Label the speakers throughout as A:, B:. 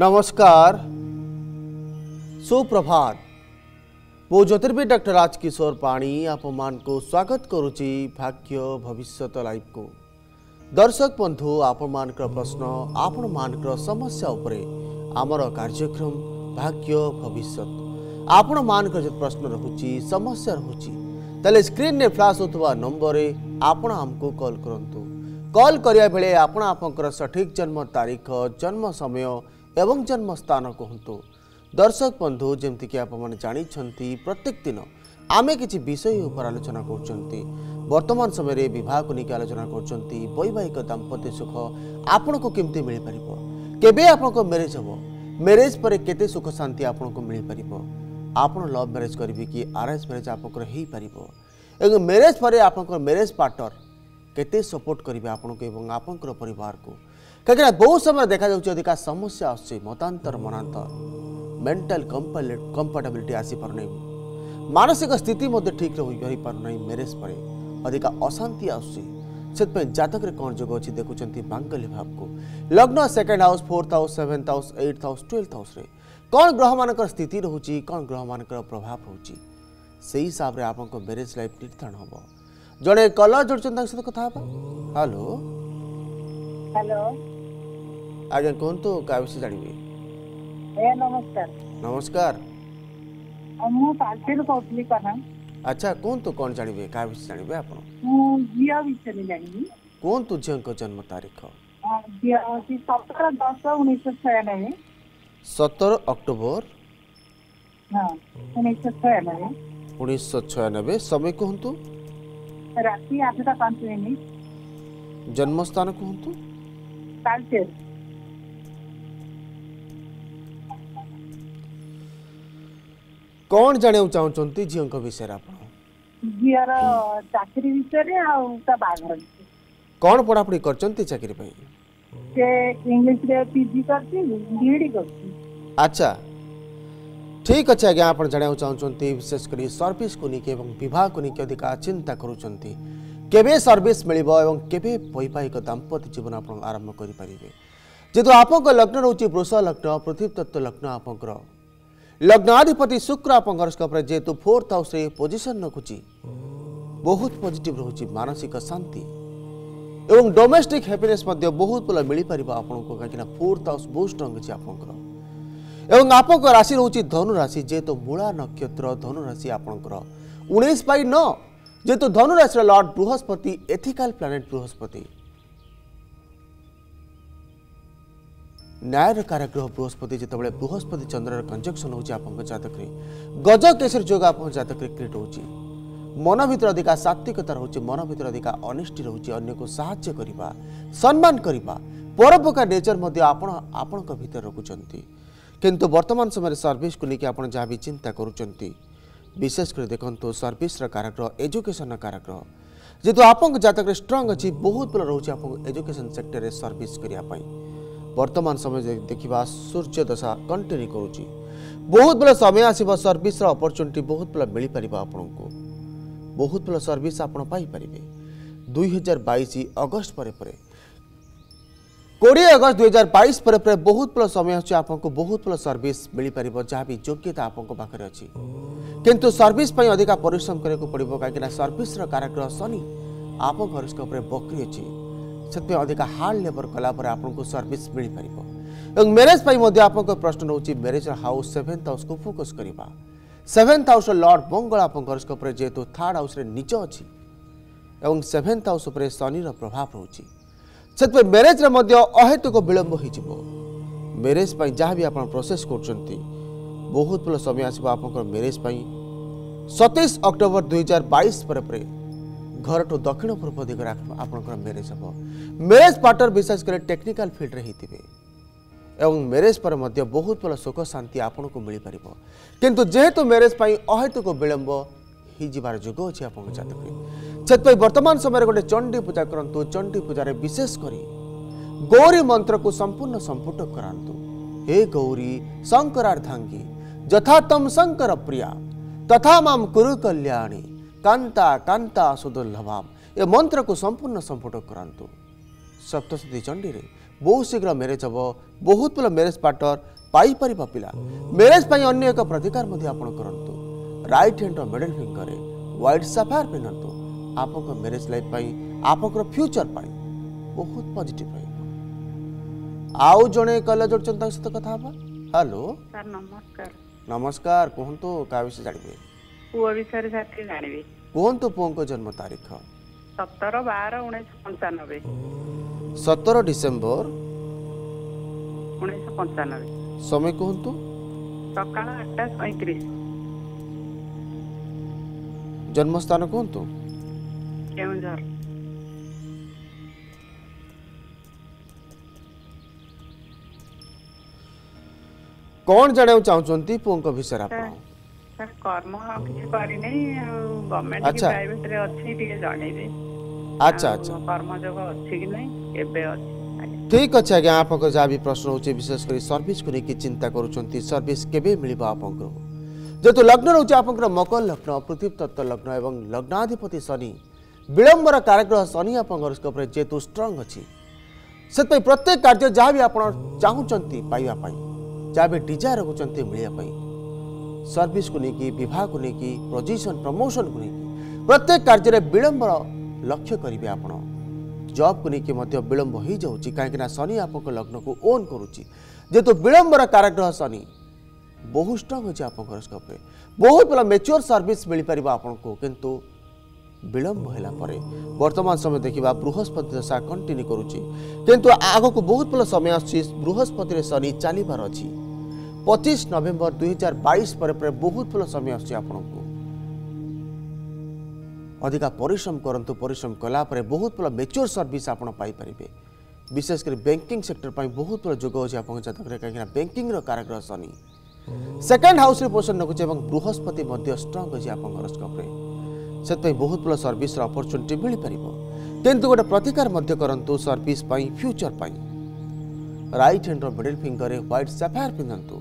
A: नमस्कार सुप्रभात ମୁଁ ଜ୍ୟୋତିର୍ବିଦ ଡକ୍ଟର ରାଜକିଶୋର ପାଣି ଆପଣମାନଙ୍କୁ ସ୍ୱାଗତ କରୁଛି ଭାଗ୍ୟ ଭବିଷ୍ୟତ ଲାଇଭକୁ ଦର୍ଶକ ବନ୍ଧୁ ଆପଣମାନଙ୍କର ପ୍ରଶ୍ନ ଆପଣମାନଙ୍କର ସମସ୍ୟା ଉପରେ ଆମର କାର୍ଯ୍ୟକ୍ରମ ଭାଗ୍ୟ ଭବିଷ୍ୟତ ଆପଣମାନଙ୍କର ଯଦି ପ୍ରଶ୍ନ ରହୁଛି ସମସ୍ୟା ରହୁଛି ତାହେଲେ ସ୍କ୍ରିନ୍ରେ ଫ୍ଲାସ୍ ହେଉଥିବା ନମ୍ବରରେ ଆପଣ ଆମକୁ କଲ୍ କରନ୍ତୁ କଲ୍ କରିବା ବେଳେ ଆପଣ ଆପଣଙ୍କର ସଠିକ୍ ଜନ୍ମ ତାରିଖ ଜନ୍ମ ସମୟ এবং জন্মস্থান কওতু দর্শক বন্ধু জেমতি কি আপমন জানিছন্তি প্রত্যেকদিন আমি কিছি বিষয় উপর আলোচনা করছন্তি বর্তমান সময়ে রে বিবাহ কোনকি আলোচনা করছন্তি বৈবাহিক দম্পতি সুখ আপণকো কিমতে মিলি পারিবো কেবে আপণকো ম্যারেজ হবো ম্যারেজ পরে কতে সুখ শান্তি আপণকো মিলি পারিবো আপণ লাভ ম্যারেজ করবি কি আরএস ম্যারেজ আপক হেই পারিবো এবং ম্যারেজ পরে আপণকো ম্যারেজ পার্টনার কতে সাপোর্ট করিব আপণকো এবং আপণকো পরিবারকো कहीं बहुत समय देखा जा समस्या आसातर मनातर मेन्टाल कंफर्टेबिलिटी आसपार नहीं मानसिक स्थिति ठीक रही पार नहीं मेरेज पर अधिक अशांति आसपा जतक कौन जो अच्छे देखुं बांगली भाव को लग्न second house fourth house seventh house eighth house twelfth house कौन ग्रह मानक स्थित रोच कौन ग्रह मान प्रभाव रोच से ही हिसाब से आप मेरेज लाइफ निर्धारण हम जड़े कलर जोड़ सहित कथा हेलो
B: हेलो
A: ଆଜ୍ଞା କୁହନ୍ତୁ କାହା ବିଷୟରେ ଜାଣିବେ
B: ନମସ୍କାର
A: ନମସ୍କାର
B: ମୁଁ ପାଲଟିରୁ କହୁଥିଲି ପ୍ରଧାନ
A: ଆଚ୍ଛା କୁହନ୍ତୁ କ'ଣ ଜାଣିବେ କାହା ବିଷୟରେ ଜାଣିବେ ଆପଣ
B: ମୁଁ ଝିଅ ବିଷୟରେ ଜାଣିବି
A: କୁହନ୍ତୁ ଝିଅଙ୍କ ଜନ୍ମ ତାରିଖ
B: ସତର ଦଶ ଉଣେଇଶହ ଛୟାନବେ
A: ସତର ଅକ୍ଟୋବର
B: ଉଣେଇଶହ ଛୟାନବେ
A: ଉଣେଇଶହ ଛୟାନବେ ସମୟ କୁହନ୍ତୁ
B: ରାତି ଆଠଟା ପାଞ୍ଚ ମିନିଟ୍
A: ଜନ୍ମସ୍ଥାନ କୁହନ୍ତୁ
B: ତାଲଚେର
A: कौन जाने चाहूँ चंती विषय कौन पढ़ा कर अच्छा। ठीक अच्छा आज्ञा आप जाना चाहूँ चंती सर्विस को नहीं एवं विवाह को नहीं अधिक चिंता करूँ केवे सर्विस मिल केवैवाहिक दाम्पत्य जीवन आप आरंभ करें जेहतु आप लग्न रोचे वृष लग्न पृथ्वी तत्व लग्न आप लग्न अधिपति শুক্রা পঙ্গরস্ক অপর জেতু 4th হাউস রে পজিশন নকুচি বহুত পজিটিভ রহুচি মানসিক শান্তি এবং ডোমেস্টিক হ্যাপিনেস মধ্যে বহুত ফল মিলি পারিব আপনক কারণ 4th হাউস বস্টং হচি আপনক এবং আপক রাশি রহুচি ধনু রাশি জেতু মুলা নক্ষত্র ধনু রাশি আপনক 19/9 জেতু ধনু রাশির লর্ড বৃহস্পতি এতিকাল প্ল্যানেট বৃহস্পতি न्यायर काराग्रह बृहस्पति जो बृहस्पति चंद्रर कंजक्शन हो जतक गज केशर जो आप जतक क्रिएट हो मन भितर अधिका सात्विकता रोच मन भितर अधिका अनिष्टि रोच को साय करवा सम्मान करवा परोपकार नेचर आपण भर रखुंट किंतु वर्तमान समय सर्विस को लेकिन आप जहाँ भी चिंता करशेषकर देखो सर्विस काराग्रह एजुकेशन काराग्रह जेहतु आप जतक स्ट्रंग अच्छी बहुत भर आप एजुकेशन सेक्टर में सर्विस करने ବର୍ତ୍ତମାନ ସମୟ ଦେଖିବା ସୂର୍ଯ୍ୟ ଦଶା କଣ୍ଟିନ୍ୟୁ କରୁଛି ବହୁତ ଭଲ ସମୟ ଆସିବ ସର୍ଭିସର ଅପରଚ୍ୟୁନିଟି ବହୁତ ଭଲ ମିଳିପାରିବ ଆପଣଙ୍କୁ ବହୁତ ଭଲ ସର୍ଭିସ୍ ଆପଣ ପାଇପାରିବେ ଦୁଇ ହଜାର ବାଇଶ ଅଗଷ୍ଟ ପରେ ପରେ କୋଡ଼ିଏ ଅଗଷ୍ଟ ଦୁଇ ହଜାର ବାଇଶ ପରେ ପରେ ବହୁତ ଭଲ ସମୟ ଅଛି ଆପଣଙ୍କୁ ବହୁତ ଭଲ ସର୍ଭିସ୍ ମିଳିପାରିବ ଯାହା ବି ଯୋଗ୍ୟତା ଆପଣଙ୍କ ପାଖରେ ଅଛି କିନ୍ତୁ ସର୍ଭିସ୍ ପାଇଁ ଅଧିକା ପରିଶ୍ରମ କରିବାକୁ ପଡ଼ିବ କାହିଁକିନା ସର୍ଭିସ୍ର କାରାଗ୍ରହ ଶନି ଆପଣଙ୍କ ହରସ୍କୋପ୍ରେ ବକ୍ରି ଅଛି से अधिक हार्ड लेबर कलापर आपको सर्विस मिल पार और मेरेज आपको प्रश्न रोच मेरेज हाउस सेभेन्थ हाउस को फोकस करवा सेभेन्थ हाउस लर्ड मंगल आप जेहतु थार्ड हाउस निज अच्छी सेभेन्थ हाउस शनि प्रभाव रोज से मेरेज अहेतुक विलंब हो मेरेज पर जहाँ भी आप प्रोसेस कर बहुत भल समय आसपा मेरेज सतैश अक्टोबर दुई हजार बैस पर ଘରଠୁ ଦକ୍ଷିଣ ପୂର୍ବ ଦିଗରେ ଆପଣଙ୍କର ମ୍ୟାରେଜ୍ ହେବ ମ୍ୟାରେଜ୍ ପାର୍ଟନର୍ ବିଶେଷ କରି ଟେକ୍ନିକାଲ୍ ଫିଲ୍ଡରେ ହେଇଥିବେ ଏବଂ ମ୍ୟାରେଜ୍ ପରେ ମଧ୍ୟ ବହୁତ ଭଲ ସୁଖ ଶାନ୍ତି ଆପଣଙ୍କୁ ମିଳିପାରିବ କିନ୍ତୁ ଯେହେତୁ ମ୍ୟାରେଜ୍ ପାଇଁ ଅହେତୁକ ବିଳମ୍ବ ହେଇଯିବାର ଯୋଗ ଅଛି ଆପଣଙ୍କ ଜାତକରେ ସେଥିପାଇଁ ବର୍ତ୍ତମାନ ସମୟରେ ଗୋଟେ ଚଣ୍ଡୀ ପୂଜା କରନ୍ତୁ ଚଣ୍ଡୀ ପୂଜାରେ ବିଶେଷ କରି ଗୌରୀ ମନ୍ତ୍ରକୁ ସମ୍ପୂର୍ଣ୍ଣ ସମ୍ପୁଟ କରାନ୍ତୁ ହେ ଗୌରୀ ଶଙ୍କରାର୍ଦ୍ଧାଙ୍ଗୀ ଯଥା ତମ୍ ଶଙ୍କର ପ୍ରିୟା ତଥା ମାମ୍ କୁରୁ କଲ୍ୟାଣୀ कांता कांता सुदुर्लभाम ए मंत्र को संपूर्ण संपुट करातु सप्तशती चंडी रे बहुत शीघ्र मेरेज हम बहुत भल म्यारेज पार्टनर पाइपर पिला म्यारेज अन्य एक प्रतिकार आपण right hand middle finger white sapphire पिंधतु आपको म्यारेज लाइफ आप फ्यूचर बहुत पजिट रही आउ जड़े कल जोड़ सहित कथा हाँ हेलो
C: नमस्कार
A: नमस्कार कहतु क्या विषय जानवे
C: ପୁଅ ବିଷୟରେ ସାଥିରେ ଜାଣିବି
A: କୁହନ୍ତୁ ପୁଅଙ୍କ ଜନ୍ମ ତାରିଖ
C: ସତର ବାର ଉଣେଇଶହ ପଞ୍ଚାନବେ
A: ସତର ଡିସେମ୍ବର
C: ଉଣେଇଶହ ପଞ୍ଚାନବେ
A: ସମୟ କୁହନ୍ତୁ
C: ସକାଳ ଆଠଟା ସଇଁତିରିଶ
A: ଜନ୍ମସ୍ଥାନ କୁହନ୍ତୁ
C: କେଉଁଝର
A: କଣ ଜାଣିବାକୁ ଚାହୁଁଛନ୍ତି ପୁଅଙ୍କ ବିଷୟରେ ଆପଣ
C: ସାର୍ କର୍ମ କିଛି କରିନି ଆଉ ଗଭର୍ଣ୍ଣମେଣ୍ଟ କି ପ୍ରାଇଭେଟରେ ଅଛି ଟିକେ ଜଣେଇବେ
A: ଆଚ୍ଛା ଆଚ୍ଛା
C: କର୍ମ ଯୋଗ ଅଛି କି ନାହିଁ ଏବେ ଅଛି
A: ଠିକ୍ ଅଛି ଆଜ୍ଞା ଆପଣଙ୍କ ଯାହା ବି ପ୍ରଶ୍ନ ହେଉଛି ବିଶେଷ କରି ସର୍ଭିସକୁ ନେଇକି ଚିନ୍ତା କରୁଛନ୍ତି ସର୍ଭିସ୍ କେବେ ମିଳିବ ଆପଣଙ୍କୁ ଯେହେତୁ ଲଗ୍ନ ରହୁଛି ଆପଣଙ୍କର ମକର ଲଗ୍ନ ପୃଥିବୀ ତତ୍ତ୍ୱ ଲଗ୍ନ ଏବଂ ଲଗ୍ନାଧିପତି ଶନି ବିଳମ୍ବର କାରଗ୍ରହ ଶନି ଆପଣଙ୍କ ହରସ୍କୋପରେ ଯେହେତୁ ଷ୍ଟ୍ରଙ୍ଗ ଅଛି ସେଥିପାଇଁ ପ୍ରତ୍ୟେକ କାର୍ଯ୍ୟ ଯାହା ବି ଆପଣ ଚାହୁଁଛନ୍ତି ପାଇବା ପାଇଁ ଯାହା ବି ଡିଜାୟାର ରଖୁଛନ୍ତି ମିଳିବା ପାଇଁ सर्विस को लेकिन बहुत को लेकिन पोजिशन प्रमोशन को लेकिन प्रत्येक कार्य विलंब लक्ष्य करेंगे आप जब को लेकिन विलंब हो जाऊँगी कहीं शनि आपको लग्न को ओन करुच्चे जेहेतु विलंबर काराग्रह शनि बहुत स्ट्रंग हो आप स्कोप्रे बहुत भल मेच्योर सर्विस मिल पार आपको किंतु विलंब है बर्तमान समय देखा बृहस्पति दशा कंटिन्यू करुच्ची किंतु आग को बहुत भल समय आस बृहस्पति शनि चलार अच्छी পঁচিশ নভেম্বর দুই হাজার বাইশ পরে পরে বহুত ভাল সময় আসছে আপনার ଅଧିକା ପରିଶ୍ରମ କରନ୍ତୁ ପରିଶ୍ରମ କଲା ପରେ ବହୁତ ଭଲ ମେଚ୍ୟୁର୍ ସର୍ଭିସ୍ ଆପଣ ପାଇପାରିବେ ବିଶେଷ କରି ବ୍ୟାଙ୍କିଂ ସେକ୍ଟର ପାଇଁ ବହୁତ ଭଲ ଯୋଗ ଅଛି ଆପଣଙ୍କ ଜାତକରେ କାହିଁକିନା ବ୍ୟାଙ୍କିଂର କାରାଗ୍ରହ ଶନି ସେକେଣ୍ଡ ହାଉସ୍ରେ ପୋଜିସନ୍ ରଖୁଛି ଏବଂ ବୃହସ୍ପତି ମଧ୍ୟ ଷ୍ଟ୍ରଙ୍ଗ ଅଛି ଆପଣଙ୍କ ହରସ୍କପ୍ରେ ସେଥିପାଇଁ ବହୁତ ଭଲ ସର୍ଭିସ୍ର ଅପରଚ୍ୟୁନିଟି ମିଳିପାରିବ କିନ୍ତୁ ଗୋଟେ ପ୍ରତିକାର ମଧ୍ୟ କରନ୍ତୁ ସର୍ଭିସ୍ ପାଇଁ ଫ୍ୟୁଚର୍ ପାଇଁ ରାଇଟ୍ ହ୍ୟାଣ୍ଡର ମିଡିଲ୍ ଫିଙ୍ଗରରେ ହ୍ୱାଇଟ୍ ସାଫାୟାର ପିନ୍ଧନ୍ତୁ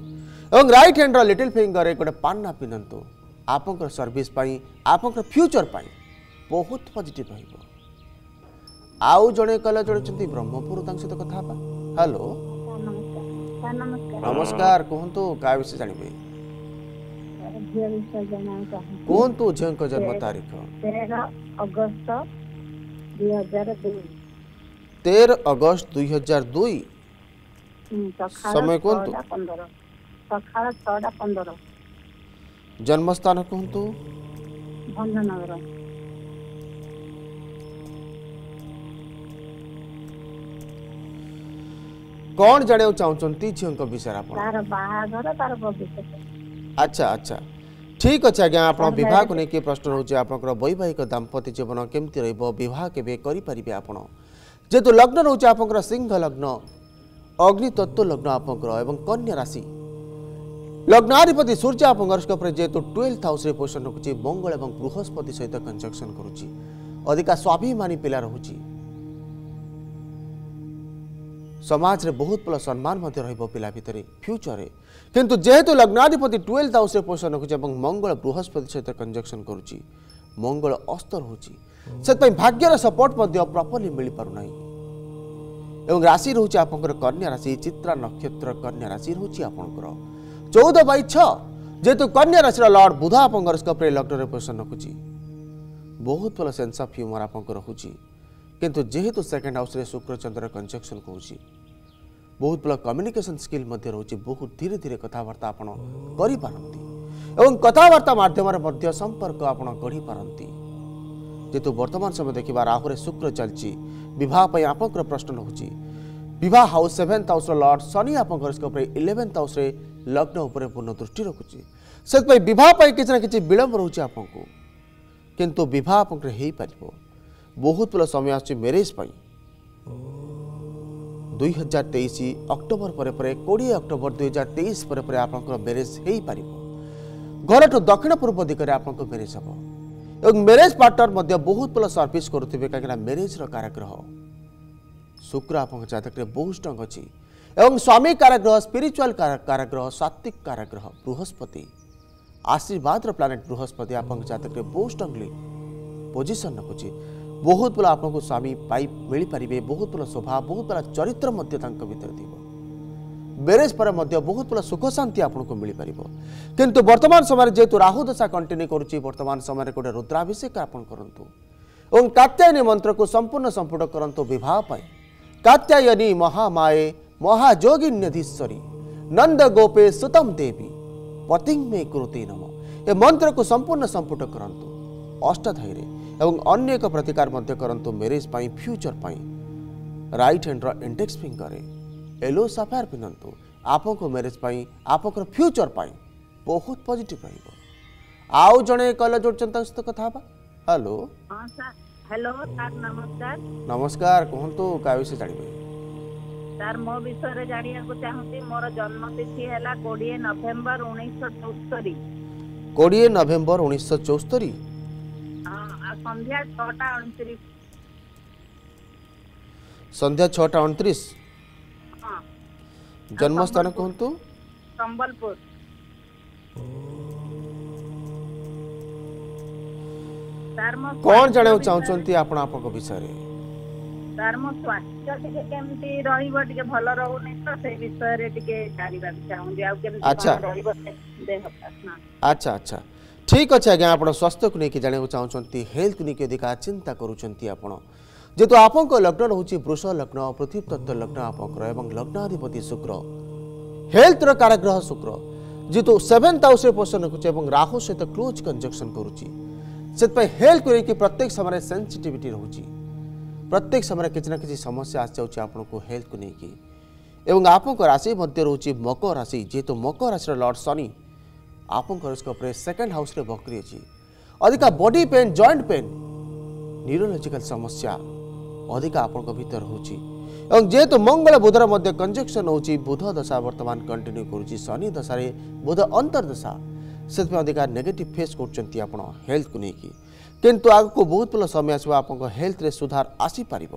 A: और रईट हैंड रिटिल फिंगर गोटे पान ना पिंधतु आप सर्विस आप फ्यूचर पर बहुत पजिट रे कह जो ब्रह्मपुर सहित कथ हलो नमस्कार हाँ, कहतु क्या तो विषय
D: जानवे
A: तो जन्म तारीख तेर अगस्त
D: ସକାଳ ଛଅଟା ପନ୍ଦର
A: ଜନ୍ମସ୍ଥାନ କୁହନ୍ତୁ
D: ଭଞ୍ଜନଗର
A: କଣ ଜାଣିବାକୁ ଚାହୁଁଛନ୍ତି ଝିଅଙ୍କ ବିଷୟରେ ଆପଣ ତାର
D: ବାହାଘର ତାର ଭବିଷ୍ୟତ
A: ଆଚ୍ଛା ଆଚ୍ଛା ଠିକ୍ ଅଛି ଆଜ୍ଞା ଆପଣ ବିବାହକୁ ନେଇକି ପ୍ରଶ୍ନ ରହୁଛି ଆପଣଙ୍କର ବୈବାହିକ ଦାମ୍ପତ୍ୟ ଜୀବନ କେମିତି ରହିବ ବିବାହ କେବେ କରିପାରିବେ ଆପଣ ଯେହେତୁ ଲଗ୍ନ ରହୁଛି ଆପଣଙ୍କର ସିଂହ ଲଗ୍ନ ଅଗ୍ନିତତ୍ତ୍ୱ ଲଗ୍ନ ଆପଣଙ୍କର ଏବଂ କନ୍ୟା ରାଶି লগ্নাধিপতি সূর্য আপনার যেহেতু টুয়েলভ হাউসে পোষণ রাখুছি মঙ্গল এবং বৃহস্পতি সহ কনজকশন করুছি অধিকা স্বাভিমানী পিলা রহুছি সমাজে বহুত ভাল সম্মান রহব পিলা ভিতরে ফ্যুচরে কিন্তু যেহেতু লগ্নাধিপতি টুয়েলভ হাউসে পোষণ রাখুছে এবং মঙ্গল বৃহস্পতি সহ কনজকশন করুছি মঙ্গল অস্ত রহুছি সেপাই ভাগ্যর সপোর্ট প্রপরলি মিলিপার না এবং রাশি রয়েছে আপনার কন্যা রাশি চিত্রা নক্ষত্র কন্যা রাশি রয়েছে আপনার चौदह बै छेतु कन्या राशि लर्ड बुध आप लग्न पोजिशन रखुच बहुत भल से अफ ह्यूमर आप किंतु जेहेतु सेकेंड हाउस शुक्रचंद्र कंजक्शन कौन बहुत भल कम्युनिकेशन स्किल रोचे बहुत धीरे धीरे कथबार्ता आपत कथबार्ता मध्यम संपर्क आप गढ़ी पारती बर्तमान समय देखा राहुल शुक्र चलती बहुत आप प्रश्न रोचे बहुत house seventh house lord Shani आप इलेवेन्थ हाउस লগ্ন উপরে পূর্ণ দৃষ্টি রখুଛି ସେଥିପାଇଁ ବିବାହ ପାଇଁ କିଛି ନା କିଛି ବିଳମ୍ବ ରହୁଛି ଆପଣଙ୍କୁ କିନ୍ତୁ ବିବାହ ଆପଣଙ୍କର ହେଇପାରିବ ବହୁତ ଭଲ ସମୟ ଆସୁଛି ମ୍ୟାରେଜ୍ ପାଇଁ ଦୁଇ ହଜାର ତେଇଶ ଅକ୍ଟୋବର ପରେ ପରେ କୋଡ଼ିଏ ଅକ୍ଟୋବର ଦୁଇ ହଜାର ତେଇଶ ପରେ ପରେ ଆପଣଙ୍କର ମ୍ୟାରେଜ୍ ହେଇପାରିବ ଘରଠୁ ଦକ୍ଷିଣ ପୂର୍ବ ଦିଗରେ ଆପଣଙ୍କ ମ୍ୟାରେଜ୍ ହେବ ଏବଂ ମ୍ୟାରେଜ୍ ପାର୍ଟନର ମଧ୍ୟ ବହୁତ ଭଲ ସର୍ଭିସ୍ କରୁଥିବେ କାହିଁକିନା ମ୍ୟାରେଜ୍ର କାରାଗ୍ରହ ଶୁକ୍ର ଆପଣଙ୍କ ଜାତକରେ ବହୁତ ଷ୍ଟ୍ରଙ୍ଗ ଅଛି एवं स्वामी काराग्रह स्पिरिचुआल काराग्रह सात्विक काराग्रह बृहस्पति आशीर्वाद प्लानेट बृहस्पति आप जतक पोस्ट्रंगली पोजिशन रखुचे बहुत बड़ा आपको स्वामी पाई मिल पारे बहुत बड़ा स्वभाव बहुत बड़ा चरित्र भर थी बेरेज पर बहुत बड़ा सुख शांति आपको मिल पार कि बर्तमान समय जेहेतु राहु दशा कंटिन्यू करुच्ची बर्तमान समय गोटे रुद्राभिषेक आप करूँ और कात्यायनी मंत्र को संपूर्ण संपूर्ण करूँ बहुत कात्यायनी महामाए महाजोगी नधीश्वरी नंद गोपे सुतम देवी पति मे कृति नम ए मंत्र को संपूर्ण संपुट करूँ अष्टधरे अनेक प्रतिकार करूँ मेरेज पाई फ्यूचर पाई राइट हैंड रेक्स फिंगर एलो सफायर पिंधतु आप मेरेज पाई आप फ्यूचर पाई बहुत पजिट रो जन कल जोड़ सहित कथा हेलो
D: हेलो सर नमस्कार
A: नमस्कार कहतु क्या विषय जानवे
D: ସାର୍ ମୋ ବିଷୟରେ ଜାଣିବାକୁ ଚାହୁଁଛି ମୋର ଜନ୍ମ ତିଥି ହେଲା କୋଡ଼ିଏ ନଭେମ୍ବର ଉଣେଇଶହ ଚଉସ୍ତରୀ
A: କୋଡ଼ିଏ ନଭେମ୍ବର ଉଣେଇଶହ ଚଉସ୍ତରୀ
D: ସନ୍ଧ୍ୟା ଛଅଟା ଅଣତିରିଶ
A: ସନ୍ଧ୍ୟା ଛଅଟା ଅଣତିରିଶ ଜନ୍ମସ୍ଥାନ କୁହନ୍ତୁ
D: ସମ୍ବଲପୁର କଣ ଜାଣିବାକୁ ଚାହୁଁଛନ୍ତି
A: ଆପଣ ଆପଣଙ୍କ ବିଷୟରେ
D: ତାର ମୋ ସ୍ୱାସ୍ଥ୍ୟ ଟିକେ କେମିତି ରହିବ ଟିକେ ଭଲ ରହୁନି ତ ସେ ବିଷୟରେ ଟିକେ ଜାଣିବାକୁ ଚାହୁଁଛି ଆଉ କେମିତି ରହିବ ଦେହ
A: ଆଚ୍ଛା ଆଚ୍ଛା ଠିକ୍ ଅଛି ଆଜ୍ଞା ଆପଣ ସ୍ୱାସ୍ଥ୍ୟକୁ ନେଇକି ଜାଣିବାକୁ ଚାହୁଁଛନ୍ତି ହେଲ୍ଥକୁ ନେଇକି ଅଧିକା ଚିନ୍ତା କରୁଛନ୍ତି ଆପଣ ଯେହେତୁ ଆପଣଙ୍କ ଲଗ୍ନ ରହୁଛି ବୃଷ ଲଗ୍ନ ପୃଥିବୀ ତତ୍ତ୍ୱ ଲଗ୍ନ ଆପଣଙ୍କର ଏବଂ ଲଗ୍ନାଧିପତି ଶୁକ୍ର ହେଲ୍ଥର କାରାଗ୍ରହ ଶୁକ୍ର ଯେହେତୁ ସେଭେନ୍ଥ ହାଉସ୍ରେ ପୋଷଣ ରଖୁଛି ଏବଂ ରାହୁ ସହିତ କ୍ଲୋଜ୍ କଞ୍ଜକ୍ସନ୍ କରୁଛି ସେଥିପାଇଁ ହେଲ୍ଥକୁ ନେଇକି ପ୍ରତ୍ୟେକ ସମୟରେ ସେନ୍ସିଟିଭିଟି ରହୁଛି प्रत्येक समय किसी ना कि समस्या आसी जा हेल्थ को लेकिन आपं राशि मध्य रोच मकर राशि जेहेतु मकर राशि लर्ड शनि आप सेकेंड हाउस बकरी अच्छी अधिका body pain joint pain neurological समस्या अधिका अधिक भीतर भर जेहेतु मंगल बुधर मध्य कंजक्शन हो बुध दशा बर्तमान कंटिन्यू करुच्ची शनि दशा बुध अंतर्दशा से अधिक नेगेटिव फेस करेल्थ को लेकिन କିନ୍ତୁ ଆଗକୁ ବହୁତ ଭଲ ସମୟ ଆସିବ ଆପଣଙ୍କ ହେଲ୍ଥରେ ସୁଧାର ଆସିପାରିବ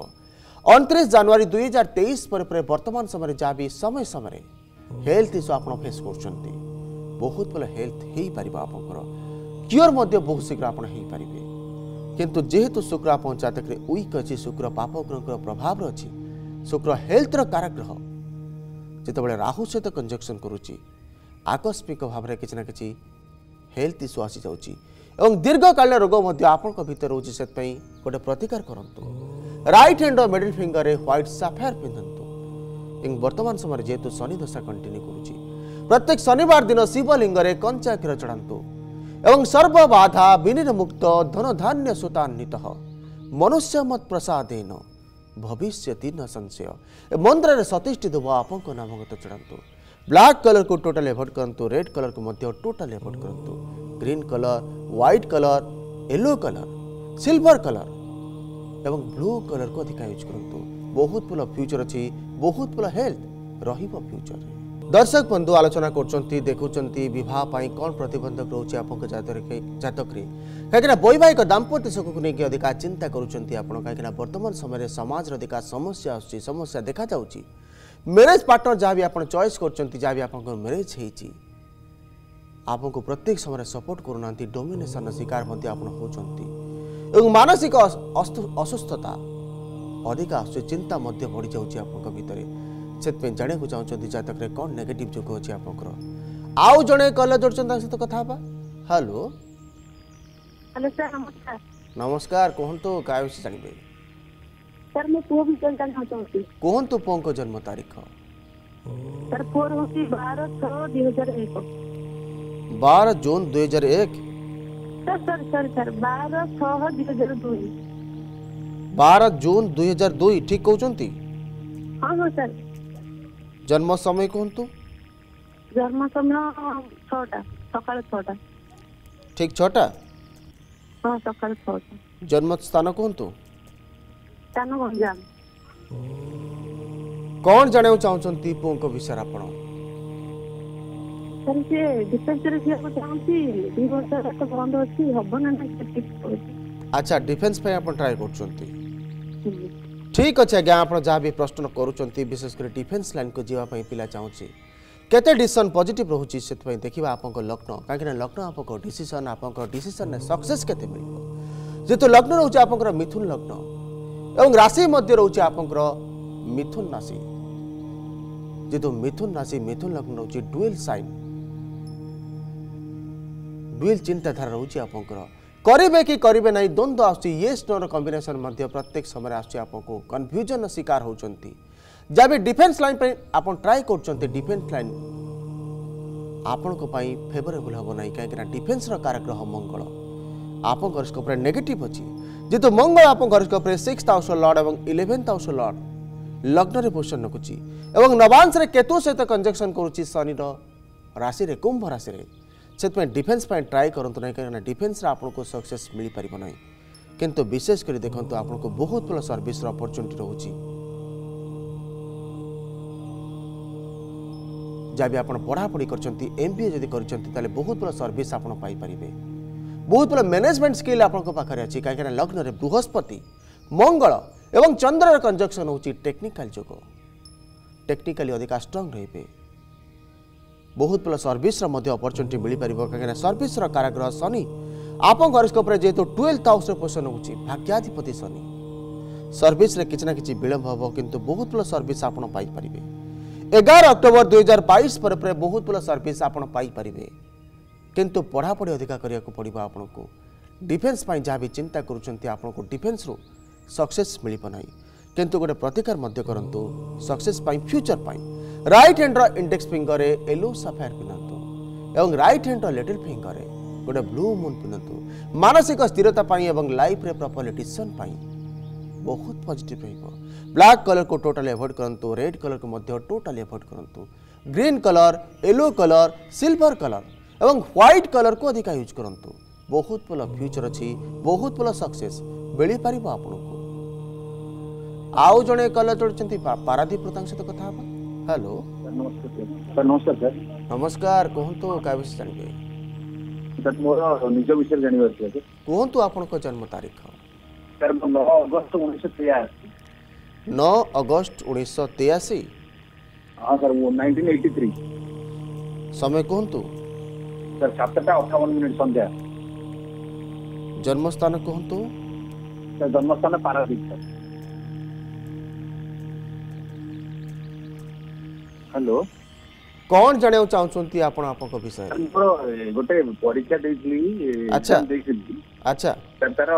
A: ଅଣତିରିଶ ଜାନୁଆରୀ ଦୁଇ ହଜାର ତେଇଶ ପରେ ପରେ ବର୍ତ୍ତମାନ ସମୟରେ ଯାହା ବି ସମୟ ସମୟରେ ହେଲ୍ଥ ଇସ୍ୟୁ ଆପଣ ଫେସ୍ କରୁଛନ୍ତି ବହୁତ ଭଲ ହେଲ୍ଥ ହେଇପାରିବ ଆପଣଙ୍କର କ୍ୟୁର୍ ମଧ୍ୟ ବହୁତ ଶୀଘ୍ର ଆପଣ ହେଇପାରିବେ କିନ୍ତୁ ଯେହେତୁ ଶୁକ୍ର ଆପଣଙ୍କ ଜାତକରେ ୱିକ୍ ଅଛି ଶୁକ୍ର ପାପ ଗ୍ରହଙ୍କର ପ୍ରଭାବରେ ଅଛି ଶୁକ୍ର ହେଲ୍ଥର କାରାଗ୍ରହ ଯେତେବେଳେ ରାହୁ ସହିତ କଞ୍ଜକ୍ସନ୍ କରୁଛି ଆକସ୍ମିକ ଭାବରେ କିଛି ନା କିଛି ହେଲ୍ଥ ଇସ୍ୟୁ ଆସିଯାଉଛି ଏବଂ ଦୀର୍ଘକାଳୀନ ରୋଗ ମଧ୍ୟ ଆପଣଙ୍କ ଭିତରେ ରହୁଛି ସେଥିପାଇଁ ଗୋଟେ ପ୍ରତିକାର କରନ୍ତୁ ରାଇଟ୍ ହ୍ୟାଣ୍ଡ ମିଡିଲ୍ ଫିଙ୍ଗରରେ ହ୍ୱାଇଟ୍ ସାଫାୟାର ପିନ୍ଧନ୍ତୁ ଏବଂ ବର୍ତ୍ତମାନ ସମୟରେ ଯେହେତୁ ଶନି ଦଶା କଣ୍ଟିନ୍ୟୁ କରୁଛି ପ୍ରତ୍ୟେକ ଶନିବାର ଦିନ ଶିବଲିଙ୍ଗରେ କଞ୍ଚା କ୍ଷୀର ଚଢ଼ାନ୍ତୁ ଏବଂ ସର୍ବବାଧା ବିନିର୍ମୁକ୍ତ ଧନଧାନ୍ୟ ସୁତାନ୍ୱିତ ମନୁଷ୍ୟମତ ପ୍ରସାଦେନ ଭବିଷ୍ୟତି ନ ସଂଶୟ ମନ୍ଦିରରେ ସତୀଷ୍ଠି ଧୁବ ଆପଣଙ୍କ ନାମଗତ ଚଢ଼ାନ୍ତୁ ब्लाक कलर को टोटल एभोड करूँ रेड कलर को टोटाल एभोड करूँ green colour white colour yellow colour silver colour एवं ब्लू कलर को अधिक यूज करूँ बहुत भल फ्यूचर अच्छी बहुत भल हेल्थ र्यूचर दर्शक बंधु आलोचना कर कौन प्रतबंधक रोचे आप जतक कहीं वैवाहिक दाम्पत्य सुख को लेकिन अधिका चिंता करूँ आप कहीं बर्तमान समय समाज अधिका समस्या आस देखा जाऊँगी ମ୍ୟାରେଜ୍ ପାର୍ଟନର ଯାହା ବି ଆପଣ ଚଏସ୍ କରୁଛନ୍ତି ଯାହା ବି ଆପଣଙ୍କର ମ୍ୟାରେଜ୍ ହେଇଛି ଆପଣଙ୍କୁ ପ୍ରତ୍ୟେକ ସମୟରେ ସପୋର୍ଟ କରୁନାହାନ୍ତି ଡୋମିନେସନର ଶିକାର ମଧ୍ୟ ଆପଣ ହେଉଛନ୍ତି ଏବଂ ମାନସିକ ଅସୁସ୍ଥତା ଅଧିକା ଆସୁଛି ଚିନ୍ତା ମଧ୍ୟ ବଢ଼ିଯାଉଛି ଆପଣଙ୍କ ଭିତରେ ସେଥିପାଇଁ ଜାଣିବାକୁ ଚାହୁଁଛନ୍ତି ଜାତକରେ କ'ଣ ନେଗେଟିଭ୍ ଯୋଗ ଅଛି ଆପଣଙ୍କର ଆଉ ଜଣେ କଲ ଯୋଡ଼ୁଛନ୍ତି ତାଙ୍କ ସହିତ କଥା ହେବା ହ୍ୟାଲୋ ହ୍ୟାଲୋ
E: ସାର୍ ନମସ୍କାର
A: ନମସ୍କାର କୁହନ୍ତୁ କାହା ବିଷୟ ଜାଣିବେ
E: सर मैं पुओ की जन्म चाहती चौंकी
A: कौन तो पुओ को जन्म तारीख
E: सर फोर होती बारह छः दो हजार एक
A: बारह जून दो हजार एक
E: सर सर सर सर बारह छः दो हजार दुई
A: बारह जून दो हजार दुई ठीक कहते
E: हाँ हाँ सर
A: जन्म समय कौन कहतु
E: जन्म समय छोटा सकाल छोटा
A: ठीक छोटा
E: हाँ सकाल छोटा
A: जन्म स्थान कौन कहतु
E: ସ୍ଥାନ ଗଞ୍ଜାମ
A: କଣ ଜାଣିବାକୁ ଚାହୁଁଛନ୍ତି ପୁଅଙ୍କ ବିଷୟରେ ଆପଣ
E: ସାର୍ ସେ ଡିଫେନ୍ସରେ ଯିବାକୁ ଚାହୁଁଛି ଦୁଇ ବର୍ଷ ଯାକ ବନ୍ଦ ଅଛି ହବ ନା ନାହିଁ
A: ଆଚ୍ଛା ଡିଫେନ୍ସ ପାଇଁ ଆପଣ ଟ୍ରାଏ କରୁଛନ୍ତି ଠିକ୍ ଅଛି ଆଜ୍ଞା ଆପଣ ଯାହା ବି ପ୍ରଶ୍ନ କରୁଛନ୍ତି ବିଶେଷ କରି ଡିଫେନ୍ସ ଲାଇନ୍କୁ ଯିବା ପାଇଁ ପିଲା ଚାହୁଁଛି କେତେ ଡିସିସନ୍ ପଜିଟିଭ୍ ରହୁଛି ସେଥିପାଇଁ ଦେଖିବା ଆପଣଙ୍କ ଲଗ୍ନ କାହିଁକିନା ଲଗ୍ନ ଆପଣଙ୍କ ଡିସିସନ୍ ଆପଣଙ୍କ ଡିସିସନ୍ରେ ସକ୍ସେସ୍ କେତେ ମିଳିବ ଯେହେତୁ ଲଗ୍ନ ରହୁଛି ଆପଣଙ୍କର ମିଥୁନ ଲଗ୍ନ এবং রাশি মধ্যে রয়েছে আপনার মিথুন রাশি যেহেতু মিথুন রাশি মিথুন লগ্ন রয়েছে ডুয়েল সাইন ডুয়েল চিন্তাধারা রয়েছে আপনার করবে কি করবে না দ্বন্দ্ব আসছে ইয়েস নোর কম্বিনেসন মধ্যে প্রত্যেক সময় আসছে আপনার কনফ্যুজনর শিকার হচ্ছেন যা বি ডিফেন্স লাইন আপনার ট্রাই করছেন ডিফেন্স লাইন আপনার ପାଇଁ হব না কিনা ডিফেন্সর ଡିଫେନ୍ସର মঙ্গল আপনার ଆପଣଙ୍କର নেগেটিভ ନେଗେଟିଭ୍ যেহেতু মঙ্গল আপনার হরস্কোপে সিক্স হাউস লর্ড এবং ইলেভেন হাউস লর্ড লগ্নরে পোষণ রকুচি এবং নবাংশে কেতু সহ কনজেকশন করুচি শনির রাশি কুম্ভ রাশি সেপাই ডিফেন্স ট্রাই করতু না কিনা ডিফেন্সরে আপনার সকসেস মিপার না কিন্তু বিশেষ করে দেখুন আপনার বহু ভাল সর্ভিস অপরচুনিটি রয়েছে যা বি আপনার পড়াপড়ি করছেন এমবিএ যদি করছেন তাহলে বহু ভাল সর্ভিস আপনার পাইপারে বহুতলা ম্যানেজমেন্ট স্কিল আপোনক পাখৰ আছে কাকিনা লগ্নৰে বৃহস্পতি মঙ্গল আৰু চন্দ্ৰৰ কনজাংশন হ'চি টেকনিক্যাল যোগো টেকনিকালি অধিকা ষ্ট্ৰং ৰেবে বহুতলা সার্ভিসৰ মধ্য অপৰচুনিটি মিলি পৰিব কাকিনা সার্ভিসৰ কাৰ্যগ্রহ শনি আপোন ঘৰ স্কোপৰ জেতো 12th হাউসৰ পজিশন হ'চি ভাগ্যாதிপতি শনি সার্ভিসৰে কিছনা কিছি বিলম্ব হ'ব কিন্তু বহুতলা সার্ভিস আপোন পাই পৰিবে 11 অক্টोबर 2022 পৰপৰে বহুতলা সার্ভিস আপোন পাই পৰিবে କିନ୍ତୁ ପଢ଼ାପଢ଼ି ଅଧିକା କରିବାକୁ ପଡ଼ିବ ଆପଣଙ୍କୁ ଡିଫେନ୍ସ ପାଇଁ ଯାହା ବି ଚିନ୍ତା କରୁଛନ୍ତି ଆପଣଙ୍କୁ ଡିଫେନ୍ସରୁ ସକ୍ସେସ୍ ମିଳିବ ନାହିଁ କିନ୍ତୁ ଗୋଟେ ପ୍ରତିକାର ମଧ୍ୟ କରନ୍ତୁ ସକ୍ସେସ୍ ପାଇଁ ଫ୍ୟୁଚର ପାଇଁ ରାଇଟ୍ ହ୍ୟାଣ୍ଡର ଇଣ୍ଡେକ୍ସ ଫିଙ୍ଗରରେ ୟେଲୋ ସାଫାୟାର ପିନ୍ଧନ୍ତୁ ଏବଂ ରାଇଟ୍ ହ୍ୟାଣ୍ଡର ଲିଟିଲ୍ ଫିଙ୍ଗରରେ ଗୋଟେ ବ୍ଲୁ ମୁନ୍ ପିନ୍ଧନ୍ତୁ ମାନସିକ ସ୍ଥିରତା ପାଇଁ ଏବଂ ଲାଇଫ୍ରେ ପ୍ରପର୍ ଡିସିସନ୍ ପାଇଁ ବହୁତ ପଜିଟିଭ୍ ରହିବ ବ୍ଲାକ୍ କଲର୍କୁ ଟୋଟାଲି ଆଭଏଡ଼୍ କରନ୍ତୁ ରେଡ୍ କଲର୍କୁ ମଧ୍ୟ ଟୋଟାଲି ଆଭଏଡ଼୍ କରନ୍ତୁ green colour yellow colour silver colour एवं ह्वैट कलर को अधिक यूज करूँ बहुत भल फ्यूचर अच्छी बहुत भल सक्से मिल कलर चढ़ पारादीप प्रधान सहित तो कथ हेलो नमस्कार कहतु तो क्या विषय
F: जानवे कहतु
A: आप जन्म तारीख नौ अगस्त
F: हाँ
A: समय
F: ସାର୍ ସାତଟା ଅଠାବନ ମିନିଟ୍ ସନ୍ଧ୍ୟା
A: ଜନ୍ମସ୍ଥାନ କୁହନ୍ତୁ
F: ସାର୍ ଜନ୍ମସ୍ଥାନ ପାରାଦ୍ୱୀପ ସାର୍ ହ୍ୟାଲୋ
A: କ'ଣ ଜାଣିବାକୁ ଚାହୁଁଛନ୍ତି ଆପଣ ଆପଣଙ୍କ ବିଷୟରେ
F: ମୋର ଗୋଟେ ପରୀକ୍ଷା ଦେଇଥିଲି ଆଚ୍ଛା ଦେଇଥିଲି
A: ଆଚ୍ଛା
F: ସାର୍ ତାର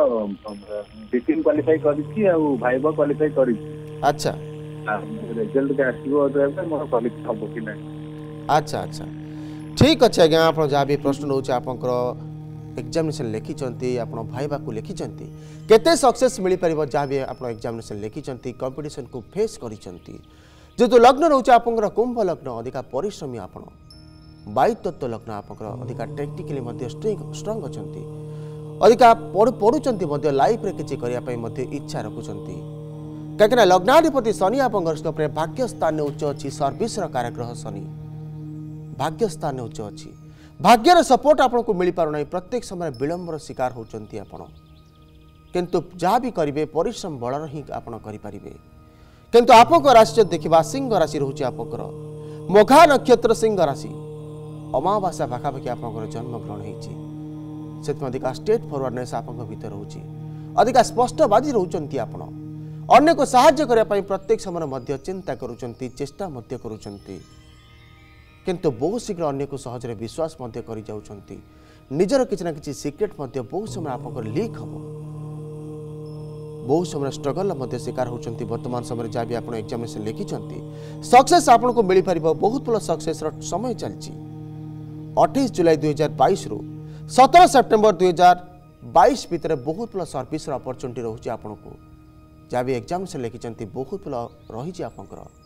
F: ଟିଚିଂ କ୍ୱାଲିଫାଇ କରିଛି ଆଉ ଭାଇବ କ୍ୱାଲିଫାଇ କରିଛି
A: ଆଚ୍ଛା
F: ରେଜଲ୍ଟ ଆସିବ ମୋର କ୍ୱାଲିଫାଇ ହେବ କି ନାହିଁ
A: ଆଚ୍ଛା ଆଚ୍ଛା ठीक अच्छे आज्ञा आप जहाँ भी प्रश्न रोचे आप एक्जामेसन लिखिं आप भाई बाकु लिखिं के सक्से मिल पार जहाँ भी आप एक्जामेसन लिखिं कंपिटिशन को फेस करेतु लग्न रोचे आप कुंभ लग्न अधिका परिश्रमी आप वायुतत्व लग्न आप अधिका टेक्निकली स्ट्रंग अच्छा अधिका पढ़ुंट लाइफ किसी करने इच्छा रखुंट कहीं लग्नाधिपति शनि आप भाग्य स्थान उच्च अच्छी सर्विस कारग्रह शनि भाग्य स्थान उच्च अझ भाग्य र सपोर्ट आउँछ प्रत्येक समय विलम्बर शिकार हौ जहाँ परिश्रम बलर हिँड आपको राशि देखि सिंह राशि नक्षत्र सिंह राशि अमावास्या पाखापा जन्म ग्रहण हुन्छ अधिक स्टेट फरवर्डन आपि अधिक स्पष्ट बाजी रह प्रत्येक समय चिन्ता चेष्टा किंतु बहुत शीघ्र अन्य को सहजरे विश्वास निजर किसी ना कि सिक्रेट बहुत समय आप लिक हम बहुत समय स्ट्रगल शिकार होती बर्तमान समय जहाँ भी आपड़ एक्जामेस लिखिंट सक्सेस आपन को मिल पार बहुत बड़ा सक्सेस समय चलती अठाई जुलाई दुई हजार बैस रु सतर सेप्टेम्बर दुई हजार बैस भितर बहुत भल सर्स अपरच्युनिटी रही आपन को जहाँ भी एक्जामेस लिखिंट बहुत भल रही आपंकर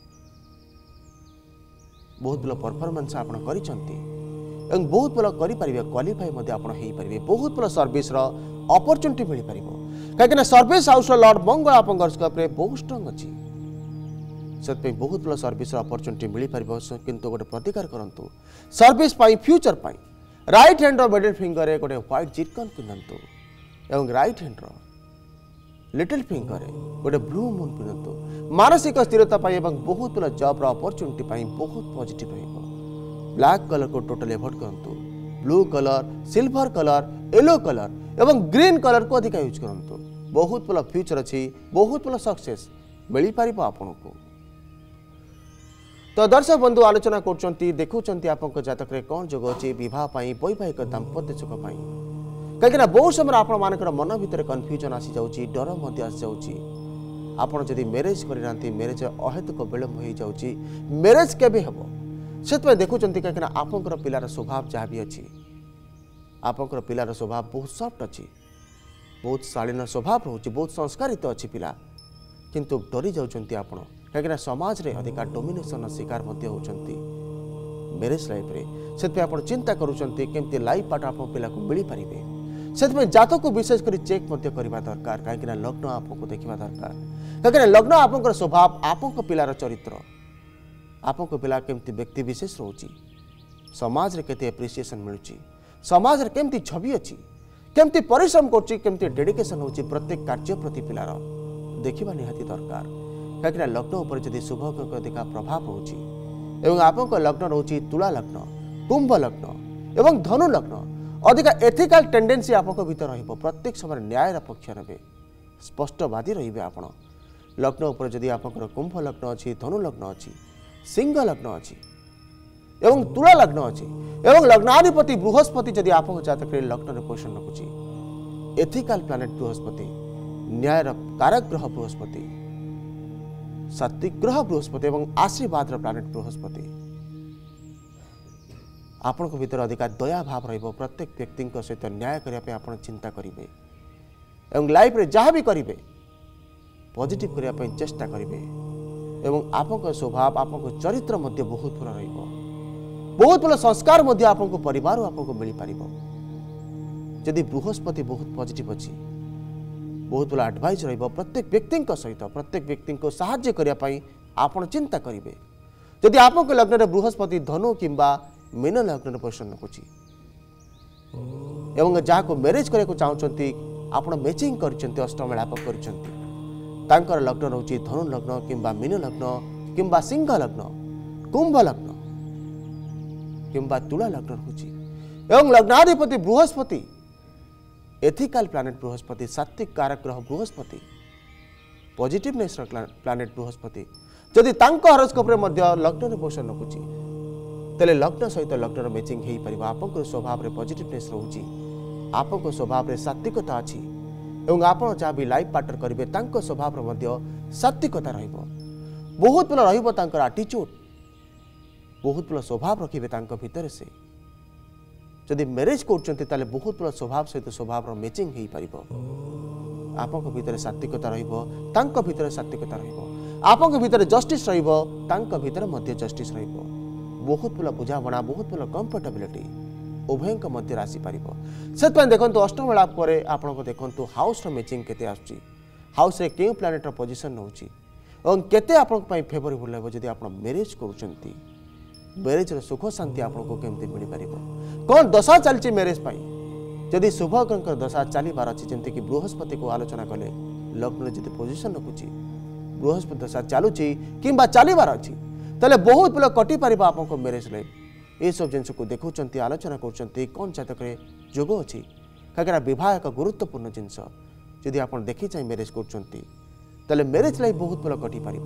A: ବହୁତ ଭଲ ପରଫର୍ମାନ୍ସ ଆପଣ କରିଛନ୍ତି ଏବଂ ବହୁତ ଭଲ କରିପାରିବେ କ୍ୱାଲିଫାଏ ମଧ୍ୟ ଆପଣ ହୋଇପାରିବେ ବହୁତ ଭଲ ସର୍ଭିସର ଅପରଚ୍ୟୁନିଟି ମିଳିପାରିବ କାହିଁକିନା ସର୍ଭିସ୍ ହାଉସ୍ର ଲର୍ଡ଼ ମଙ୍ଗଳ ଆପଣଙ୍କ ସ୍କପ୍ରେ ବହୁତ ଷ୍ଟ୍ରଙ୍ଗ୍ ଅଛି ସେଥିପାଇଁ ବହୁତ ଭଲ ସର୍ଭିସର ଅପରଚ୍ୟୁନିଟି ମିଳିପାରିବ କିନ୍ତୁ ଗୋଟେ ପ୍ରତିକାର କରନ୍ତୁ ସର୍ଭିସ୍ ପାଇଁ ଫ୍ୟୁଚର୍ ପାଇଁ ରାଇଟ୍ ହ୍ୟାଣ୍ଡର ମିଡିଲ୍ ଫିଙ୍ଗରରେ ଗୋଟେ ହ୍ୱାଇଟ୍ ଜିର୍କନ୍ ପିନ୍ଧନ୍ତୁ ଏବଂ ରାଇଟ୍ ହ୍ୟାଣ୍ଡର लिटिल फिंगर गोटे ब्लू मुन पिंधतु मानसिक स्थिरता बहुत पे जब्र अपरच्युनिटी बहुत पजिट ब्लाक कलर को टोटाल एवोड करूँ blue colour silver colour yellow colour एवं ग्रीन कलर को अधिक यूज करूँ बहुत भल फ्यूचर अच्छी बहुत भल सक्से मिल पार आपण को तो दर्शक बंधु आलोचना कर देखुंत आपको जतक कौन जोग अच्छी बहुत वैवाहिक दाम्पत्य सुखपाई कहीं बहुत समय आपण मन भितर कनफ्यूजन आसी जा डर आसी आपत मेरेज करना मेरेज अहेतुक विलंब हो जाए म्यारेज के देखुं कहीं आप पिलार स्वभाव जहाँ भी अच्छी आप पिलार स्वभाव बहुत सफ्ट अच्छी बहुत शालीन स्वभाव रोच बहुत संस्कारित अच्छी पिला कि डरी जा कहीं समाज में अधिका डोमेसन शिकार मेरेज लाइफ से आप चिंता के लाइफ पार्ट आप पिला को मिल पारे से जत को विशेषकर चेक करवा दरकार कहीं लग्न आपको देखा दरकार कहीं लग्न आप स्वभाव आप पिलार चरित्र आप पा कमी व्यक्ति विशेष रोचे समाज में कैसे एप्रिसीएसन मिलू समाज में कमी छवि अच्छी केमती परिश्रम करेडिकेसन हो प्रत्येक कार्य प्रति पिलार देखा निहाती दरकार कहीं लग्न जब शुभ अधिका प्रभाव रोचे और आपं लग्न रोचे तुला लग्न कुंभ लग्न एवं धनु लग्न अधिक एथिकाल टेंडेन्सी आपको भीतर रत्येक समय न्यायर पक्ष ने स्पष्टवादी रे आप लग्न उपर जदि आप कुंभ लग्न अच्छी धनु लग्न अच्छी सिंह लग्न अच्छी तुला लग्न अच्छी लग्नाधिपति बृहस्पति जदि आप जातक लग्न पोषण रखुची एथिकाल प्लानेट बृहस्पति न्यायर कारक बृहस्पति सात्विक बृहस्पति एवं आशीर्वाद प्लानेट बृहस्पति আপনক ভিতর অধিক দয়া ভাব রইব প্রত্যেক ব্যক্তিক সহিত ন্যায় করিয়া পই আপন চিন্তা করিবে এবং লাইফে যাহা বি করিবে পজিটিভ করিয়া পই চেষ্টা করিবে এবং আপনক স্বভাব আপনক চরিত্র মধ্যে বহুত গুণ হইব বহুত সংস্কার মধ্যে আপনক পরিবার আপনক মিলি পারিব যদি বৃহস্পতি বহুত পজিটিভ হচি বহুত পরামর্শ রইব প্রত্যেক ব্যক্তিক সহিত প্রত্যেক ব্যক্তিক সাহায্য করিয়া পই আপন চিন্তা করিবে যদি আপনক লগ্নের বৃহস্পতি ধনু কিম্বা मीन लग्न पोजिशन रखुची ଏବଂ ଯାହାକୁ ମ୍ୟାରେଜ୍ କରିବାକୁ ଚାହୁଁଛନ୍ତି ଆପଣ ମ୍ୟାଚିଂ କରିଛନ୍ତି ଅଷ୍ଟମ ମେଳାପ କରିଛନ୍ତି ତାଙ୍କର ଲଗ୍ନ ରହୁଛି ଧନୁ ଲଗ୍ନ କିମ୍ବା ମୀନ ଲଗ୍ନ କିମ୍ବା ସିଂହ ଲଗ୍ନ କୁମ୍ଭ ଲଗ୍ନ କିମ୍ବା ତୁଳା ଲଗ୍ନ ରହୁଛି ଏବଂ ଲଗ୍ନାଧିପତି ବୃହସ୍ପତି ଏଥିକାଲ ପ୍ଲାନେଟ୍ ବୃହସ୍ପତି ସାତ୍ତ୍ୱିକ କାରକ ଗ୍ରହ ବୃହସ୍ପତି ପଜିଟିଭନେସ୍ର ପ୍ଲାନେଟ୍ ବୃହସ୍ପତି ଯଦି ତାଙ୍କ ହରସ୍କୋପ୍ରେ ମଧ୍ୟ ଲଗ୍ନରେ ପୋଷଣ ରଖୁଛି तेज लग्न सहित लग्नर मैचिंग आप स्वभाव में पजिटने रोच आप स्वभाव में सात्विकता अच्छी आपड़ जहाँ लाइफ पार्टनर करेंगे तक स्वभाव सात्विकता रोत भल रहा बहुत भल स्वभाव रखिए भितर से जदि म्यारेज करते बहुत भल स्वभाव सहित स्वभाव मैचिंग हो पार आपं सात्विकता रोक भितर सात्विकता जस्टिस रोक जस्टिस रहा बहुत फुल बुझाणा बहुत फुल कंफर्टेबिलिटी उभय आसपार से देखो अष्टम पर आप देखते हाउस मेचिंग के हाउस के क्यों प्लानेट्र पोजिशन रोचे आप फेवरेबुल लगे जब आप मेरेज कर मेरेजर सुख शांति आपको कमी मिल पार कौन दशा चलती मेरेज पर शुभ शुभग्रह दशा चलबार अच्छे जमती कि बृहस्पति को आलोचना कले लग्न जो पोजिशन रखुच्छी बृहस्पति दशा चलुची कि चलबार अच्छी तेज़े बहुत बेल कटिपर आप मेरेज लाइफ ये सब जिनस को देखुं आलोचना करातको अच्छी कहीं बहुत एक गुरुत्वपूर्ण जिनस जी आप देखी चाहिए मेरेज कर मेरेज लाइफ बहुत भल कटिपर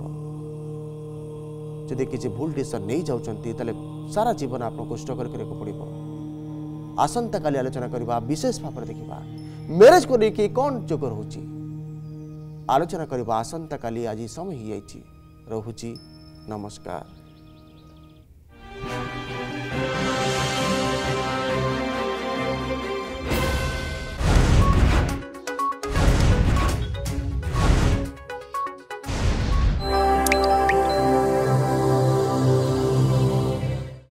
A: जदि किसी भूल डिशन नहीं जाऊँगी सारा जीवन आपको कष्ट कर आसंता का आलोचना करवा विशेष भाव में देखा मेरेज को लेकिन कौन जोग रोच आलोचना करवा आसंता का आज समय ही रोची नमस्कार